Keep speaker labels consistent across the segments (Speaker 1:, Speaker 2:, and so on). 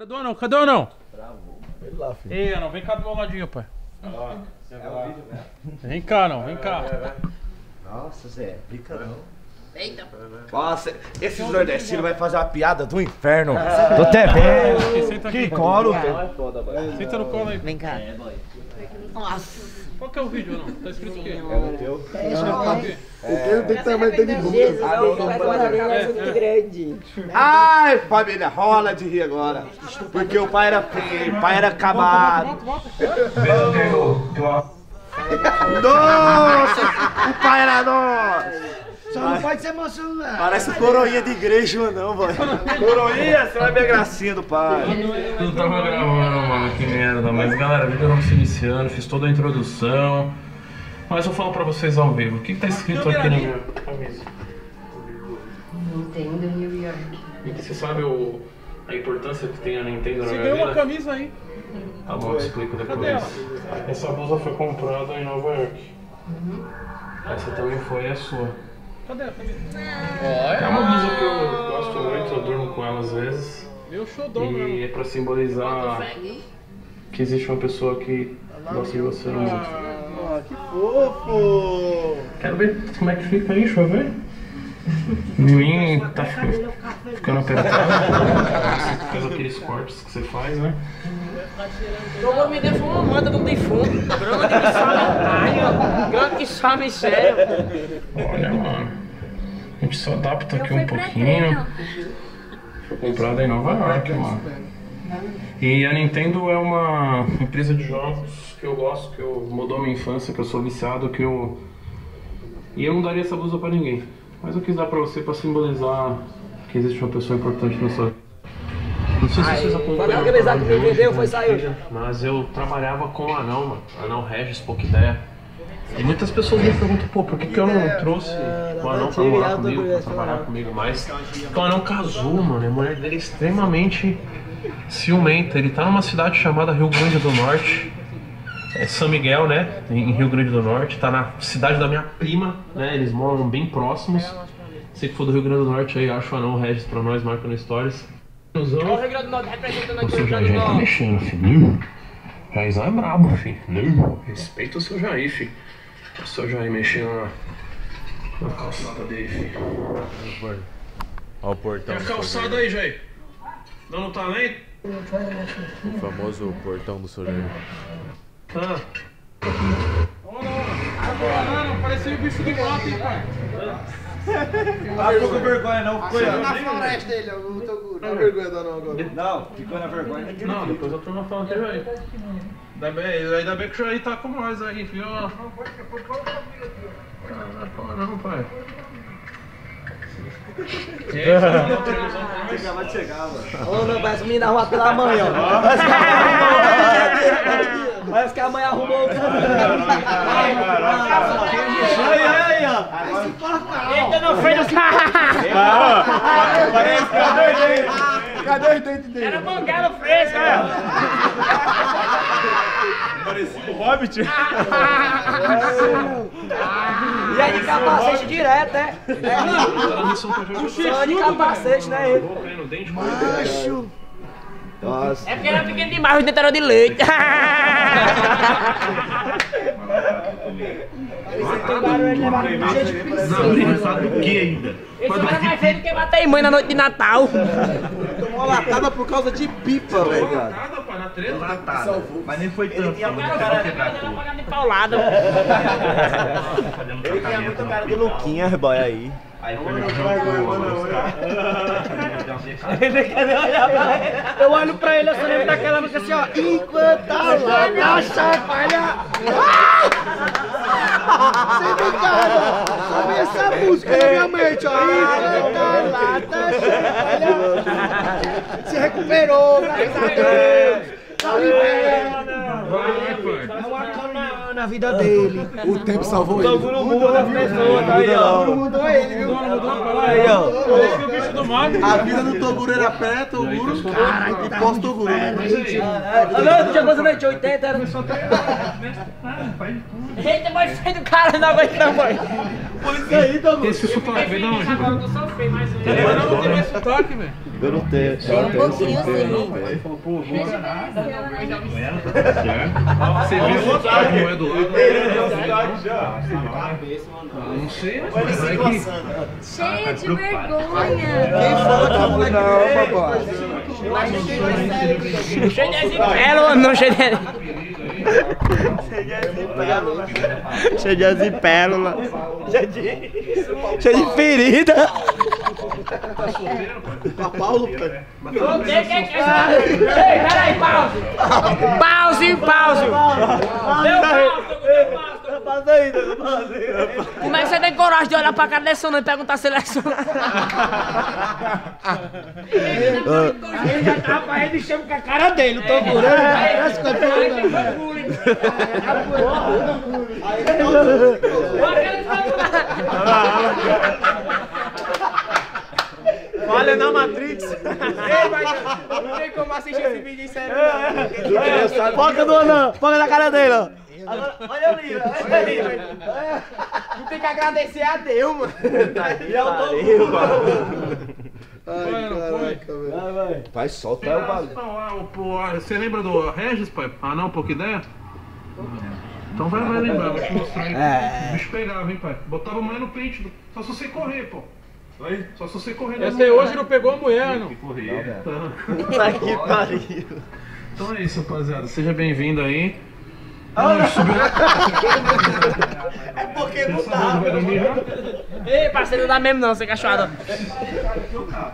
Speaker 1: Bora do anão, cadê o anão?
Speaker 2: Ele lá, filho.
Speaker 1: Ei, anão, vem cá do meu ladinho, pai. Vem cá, não, vem cá.
Speaker 2: Nossa, Zé, brinca não. Nossa, esses nordestinos vai fazer uma piada do inferno. Tô até vendo. Que colo.
Speaker 1: Senta no colo aí.
Speaker 3: Vem cá.
Speaker 1: Qual que é o vídeo, anão? Tá escrito o quê?
Speaker 4: Porque não tem tamanho de bunda.
Speaker 3: Jesus, a cabeça muito grande.
Speaker 2: Ai, família, rola de rir agora. Porque o pai era feio, o pai era acabado. Nossa, o pai era nosso.
Speaker 4: Não pode se emocionar.
Speaker 2: Parece coroinha de igreja, não, boy. Coroinha, você vai ver a gracinha do pai.
Speaker 5: Eu tava gravando, mano, que merda. Mas galera, vídeo não se iniciando, fiz toda a introdução. Mas eu falo pra vocês ao vivo. O que, que tá escrito aqui na minha camisa?
Speaker 6: Nintendo New York.
Speaker 5: E que você sabe o, a importância que tem a Nintendo na
Speaker 1: Você
Speaker 5: minha
Speaker 1: ganhou uma
Speaker 5: vida?
Speaker 1: camisa aí.
Speaker 5: Tá bom, eu explico depois. Essa blusa foi comprada em Nova York. Essa também foi a sua.
Speaker 1: Cadê a camisa?
Speaker 5: É uma blusa que eu gosto muito, eu durmo com ela às vezes.
Speaker 1: Meu xodó
Speaker 5: E
Speaker 1: mesmo.
Speaker 5: é pra simbolizar que existe uma pessoa que gosta de você mundo.
Speaker 4: Ah, que fofo.
Speaker 5: Quero ver como é que fica aí, deixa eu ver. Em mim tá ficando, apertado. Você faz aqueles cortes que você faz, né?
Speaker 3: Tomou me deu uma manta do defunto. Grande que sabe, grande que sabe sério.
Speaker 5: Olha, mano. A gente só adapta aqui um pouquinho. Foi comprada em Nova York, mano. E a Nintendo é uma empresa de jogos que eu gosto, que eu mudou minha infância, que eu sou viciado, que eu. E eu não daria essa blusa pra ninguém. Mas eu quis dar pra você pra simbolizar que existe uma pessoa importante na sua vida. Não sei se vocês acompanham. O canal
Speaker 3: que
Speaker 5: de
Speaker 3: me
Speaker 5: hoje,
Speaker 3: vendeu foi saiu.
Speaker 5: Mas eu trabalhava com o Anão, mano. Anão Regis, pouca ideia. E muitas pessoas me perguntam, pô, por que, que eu não trouxe o Anão pra morar comigo, pra trabalhar comigo mais? Porque o Anão casou, mano. A mulher dele é extremamente ciumenta. Ele tá numa cidade chamada Rio Grande do Norte. É São Miguel, né? Em Rio Grande do Norte. Tá na cidade da minha prima, né? Eles moram bem próximos. Você que for do Rio Grande do Norte aí, acha o Anão Regis pra nós, marca no Stories.
Speaker 3: O Rio Grande do Norte representando
Speaker 5: O
Speaker 3: aqui o
Speaker 5: seu
Speaker 3: Rio
Speaker 5: Jair
Speaker 3: Grande do
Speaker 5: tá
Speaker 3: Norte.
Speaker 5: mexendo, filho. Jairzão é brabo, filho. Não. Respeita o seu Jair, filho. O seu Jair mexendo na, na calçada dele, filho.
Speaker 7: Olha o portão.
Speaker 5: E a calçada aí, Jair? Dando talento?
Speaker 7: O famoso portão do Sojair.
Speaker 5: Ah,
Speaker 1: Ah, não, parecia o bicho do mato, hein, pai?
Speaker 2: Ah, ficou com vergonha, não. Ficou
Speaker 4: Na floresta ele, o Toguro. Não vergonha da não agora.
Speaker 2: Não, ficou na vergonha.
Speaker 5: não, depois a turma fala que é Jair.
Speaker 1: Ainda bem, ainda bem que o Jair tá com nós aí, viu?
Speaker 5: Ah, não fala não, pai.
Speaker 2: Acabou de chegar, mano.
Speaker 3: Ô, meu, parece o menino arrumado pela mãe, ó. Parece que a mãe arrumou o
Speaker 2: Aí, aí, ó.
Speaker 3: Eita, não foi no
Speaker 2: Parece que cadê os dentes? Cadê os dentes dele?
Speaker 3: Era mangalo fresco, ó.
Speaker 2: Parecia o Hobbit.
Speaker 3: E aí de capacete direto, né?
Speaker 5: Jogar.
Speaker 3: Só de capacete, né? ele?
Speaker 5: Vou cair no dente,
Speaker 3: É porque era pequeno demais, os dentes eram de leite.
Speaker 5: Sabe o que ainda?
Speaker 3: Isso era mais feio do que bater em mãe na noite de Natal.
Speaker 4: Tomou latada por causa de pipa, velho.
Speaker 5: Nada, pai, na treta.
Speaker 2: Mas nem foi tanto.
Speaker 3: Era pagado de paulada.
Speaker 2: Ele tinha muito cara de Luquinha, boy, aí.
Speaker 3: Eu olho pra ele, eu só lembro daquela música assim, ó. Enquanto a lata chacoalha.
Speaker 4: Sem brincadeira. Só vem essa música na minha mente, ó. Enquanto a lata chacoalha. Se recuperou, graças a Deus. Tá liberto. É na vida dele. O tempo salvou ele.
Speaker 2: Mudou mudou as pessoas, tá aí, ó.
Speaker 4: Mudou ele, viu?
Speaker 2: Aí, ó.
Speaker 1: Parecia o bicho do mato.
Speaker 4: A vida do Toguro era pré, Toguro e pós-Toguro.
Speaker 3: Não, tu tinha anos? Tinha 80, era. Eita, mas feio do cara, não aguento não, mãe.
Speaker 5: Esse sotaque veio de onde?
Speaker 3: Agora eu tô só feio, mas...
Speaker 1: Agora não tem mais sotaque, velho.
Speaker 2: Eu não tenho.
Speaker 6: Tem um pouquinho sim.
Speaker 5: Aí falou, pô, vou. Você viu o outro cara não é do lado? Não sei, mas que.
Speaker 6: Cheia de vergonha.
Speaker 4: Quem fala que a moleque
Speaker 2: Não, papai.
Speaker 3: Cheio de pérola, não cheio de...
Speaker 4: Cheio de asa e pérola. Cheio de. Cheio de ferida.
Speaker 5: Paulo,
Speaker 3: Ei, peraí, pause! Pause, pause!
Speaker 4: Aí, passa aí.
Speaker 3: Como é que você tem coragem de olhar pra cara desse e perguntar se ele é seu?
Speaker 4: Rapaz, ele chama com a cara dele, não tô curando. Parece que eu Falha na Matrix.
Speaker 3: Não tem como assistir esse vídeo em sério.
Speaker 4: Foca do anão, foca na cara dele, ó. Agora, olha ali, olha ali.
Speaker 3: Não tem que agradecer a Deus, mano.
Speaker 4: E é o
Speaker 5: Vai, vai.
Speaker 2: Pai, solta aí o bagulho.
Speaker 5: Não, ah, o- pô, ah, Você lembra do Regis, pai? Ah, não, pouca ideia? Então vai, vai lembrar, vou te mostrar aí. O bicho pegava, hein, pai? Botava a mulher no pente, do- só se você correr, pô. Oi? Só se você correr.
Speaker 1: Esse aí hoje não pegou a mulher, não.
Speaker 4: Puta que pariu.
Speaker 5: Então é isso, rapaziada. Seja bem-vindo aí.
Speaker 4: É porque não
Speaker 5: Você
Speaker 4: dá.
Speaker 3: Ei, parceiro, não dá mesmo não, você cachoada.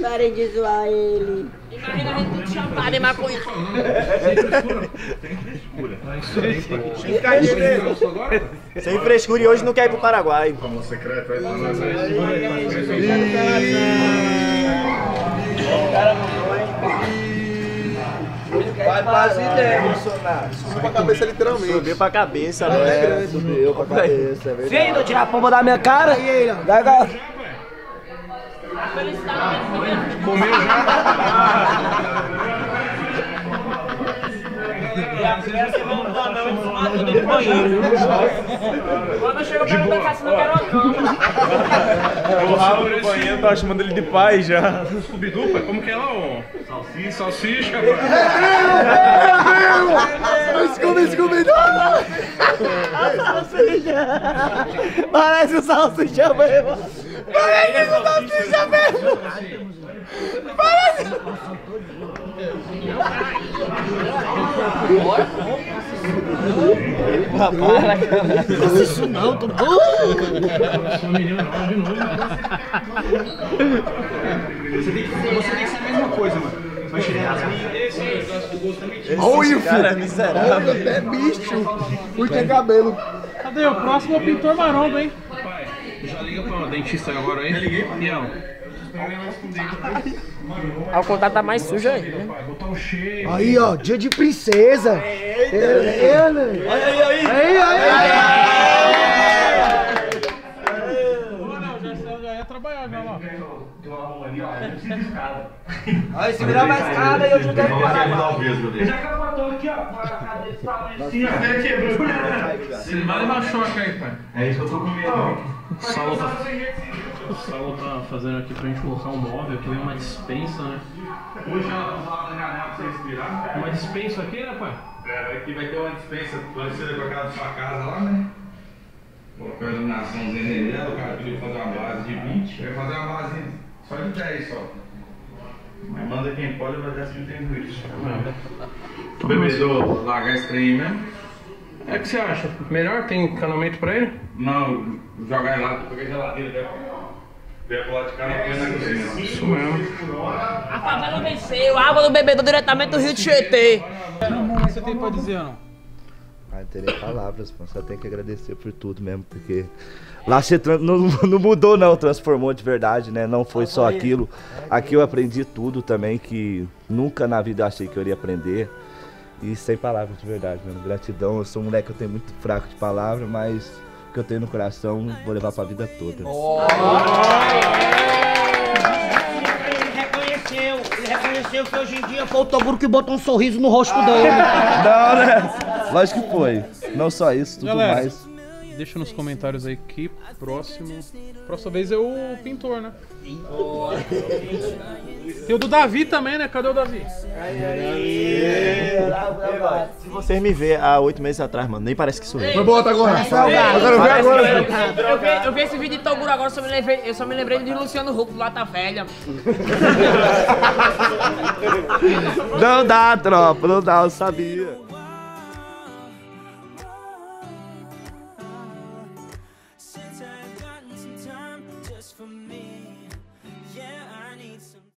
Speaker 6: Parem de zoar ele.
Speaker 3: Imagina a gente tudo chapado de maconha.
Speaker 4: Sem frescura e hoje não quer ir pro Paraguai.
Speaker 2: Vai fazer ideia, Bolsonaro.
Speaker 4: pra cabeça, literalmente. Subiu pra cabeça, né?
Speaker 2: É, subiu pra cabeça, é verdade.
Speaker 4: Vem, tô tirar a pomba da minha cara. E aí, ó. Vai, vai.
Speaker 5: Comeu já?
Speaker 3: Quando chega pra não dançar, senão eu quero uma cama.
Speaker 7: O rabo no banheiro tava chamando ele de pai já.
Speaker 5: Scooby-Doo, pai? Como que é lá, ô? Salsicha. Salsicha, pai.
Speaker 4: Scooby, Scooby, Parece o salsicha mesmo. Parece o salsicha mesmo. Parece. Não isso não, tô
Speaker 5: Sou menino não, de novo.
Speaker 4: Olha o cara miserável.
Speaker 7: É bicho.
Speaker 4: Puxa cabelo.
Speaker 1: Cadê? O próximo é o pintor maromba, hein?
Speaker 5: Dentista agora aí. Já liguei. E ela?
Speaker 3: Ah, o contato tá mais sujo aí. né?
Speaker 5: Pai, botar o cheio.
Speaker 4: Aí, ó, dia de princesa. É, né? Aí, aí, aí.
Speaker 1: Não, já, já ia trabalhar, já lá.
Speaker 4: Aí, segurar mais escada e eu já quero parar.
Speaker 5: Já que ela matou aqui, ó. A cara desse tamanho assim, ó. Ele quebrou. Vale uma choca aí, pai.
Speaker 8: É isso que eu tô com medo.
Speaker 5: O Saulo tá, o Saulo tá fazendo aqui pra gente colocar um móvel, que vem uma dispensa, né?
Speaker 8: Hoje ela falando na janela pra você respirar.
Speaker 5: Uma dispensa aqui, né, pai?
Speaker 8: É, aqui vai ter uma dispensa parecida com aquela da sua casa lá, né? Colocou a iluminaçãozinha nele, o cara pediu fazer uma base de 20. Eu ia fazer uma base só de 10 só. Mas manda quem pode, vai dar assim, tem isso. O bebedor largar esse trem mesmo?
Speaker 5: É o que você acha? Melhor? Tem encanamento pra ele?
Speaker 8: Não, jogar ele lá, pegar geladeira dela. Pro lado de cá frente da cozinha.
Speaker 5: Isso mesmo.
Speaker 3: A favela venceu, a água do bebedouro diretamente do rio de Tietê.
Speaker 1: O que você tem pra dizer, não?
Speaker 2: Ah, não tem nem palavras, mano. Só tem que agradecer por tudo mesmo, porque lá você não, não mudou não, transformou de verdade, né? Não foi só aquilo. Aqui eu aprendi tudo também que nunca na vida eu achei que eu iria aprender. E sem palavras de verdade, mesmo. Gratidão. Eu sou um moleque que eu tenho muito fraco de palavra, mas o que eu tenho no coração vou levar pra vida toda.
Speaker 4: Ele reconheceu, ele reconheceu que hoje em dia foi o Toguro que botou um sorriso no rosto dele.
Speaker 2: Não, né? Lógico que foi. Não só isso, tudo
Speaker 1: Galera,
Speaker 2: mais.
Speaker 1: Deixa nos comentários aí que próximo. Próxima vez é o pintor, né? Tem o do Davi também, né? Cadê o Davi?
Speaker 9: Se vocês me ver há oito meses atrás, mano, nem parece que sou eu.
Speaker 10: Foi bota agora. Eu quero ver agora.
Speaker 3: Eu vi, eu vi esse vídeo de Toguro agora, só me lembrei, eu só me lembrei de Luciano Huck do Lata Velha.
Speaker 2: Não dá, tropa, não dá, eu sabia.